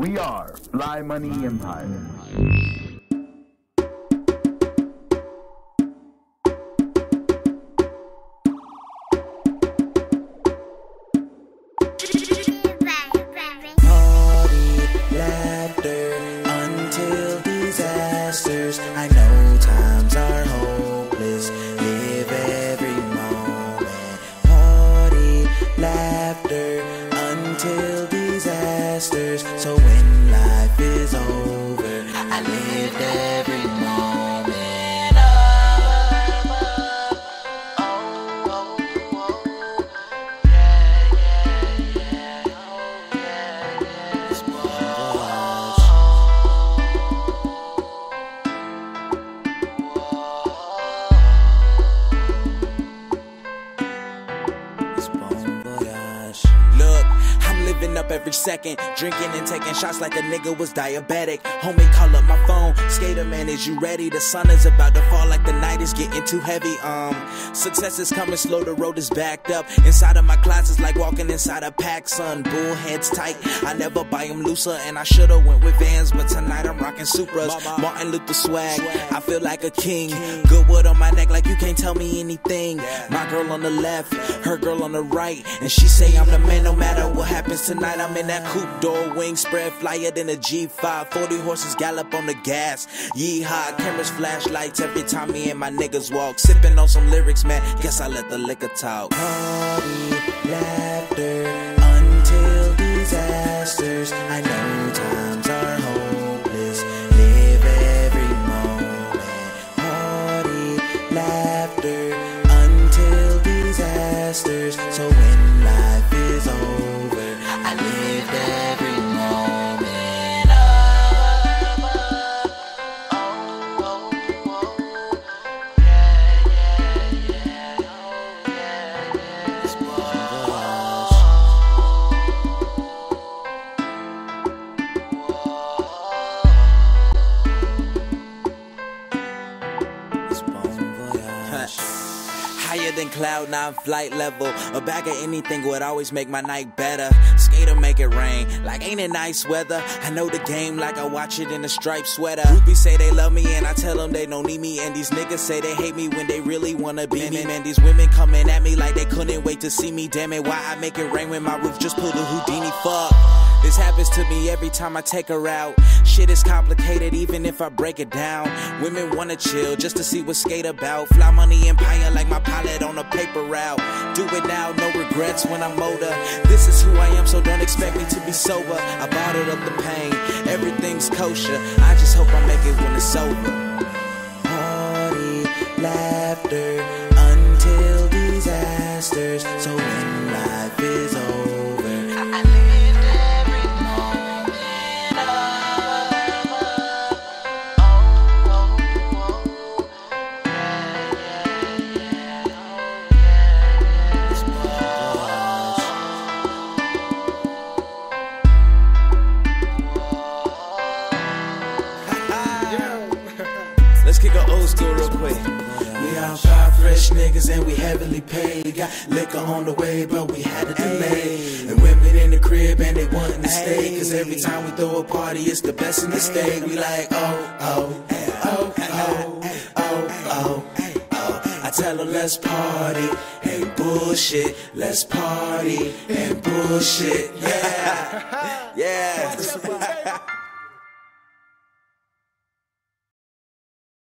We are Fly Money Empire. Disasters. So when life is over, I lived every living up every second, drinking and taking shots like a nigga was diabetic. Homie, call up my phone. Skater man, is you ready? The sun is about to fall like the night is getting too heavy. Um, success is coming slow, the road is backed up. Inside of my closet's like walking inside a PacSun. Bull heads tight. I never buy them looser, and I shoulda went with Vans, but tonight I'm rocking Supras. Martin Luther swag. I feel like a king. Good wood on my neck, like you can't tell me anything. My girl on the left, her girl on the right, and she say I'm the man no matter what happens tonight. I'm in that coupe door, wing spread flyer than a G5. 40 horses gallop on the gas. Yeehaw, cameras, flashlights every time me and my niggas walk. Sipping on some lyrics, man. Guess I let the liquor talk. Party, laughter, until disasters. I know Higher than cloud nine flight level. A bag of anything would always make my night better. Skater make it rain, like ain't it nice weather? I know the game like I watch it in a striped sweater. Groupies say they love me and I tell them they don't need me. And these niggas say they hate me when they really wanna be me. Man, these women coming at me like they couldn't wait to see me. Damn it, why I make it rain when my roof just pulled a Houdini? Fuck. This happens to me every time I take her out. Shit is complicated even if I break it down. Women wanna chill just to see what skate about. Fly money empire like my on a paper route. Do it now, no regrets when I'm older. This is who I am, so don't expect me to be sober. I bottled up the pain, everything's kosher. I just hope I make it when it's over. Party, laughter, Let's kick it old school real quick. We all five fresh niggas and we heavily paid. Got liquor on the way, but we had a delay. And women in the crib and they wantin' to stay. Cause every time we throw a party, it's the best in the state. We like, oh, oh, oh, oh, oh, oh, oh. I tell them let's party and bullshit. Let's party and bullshit. Yeah. Yeah.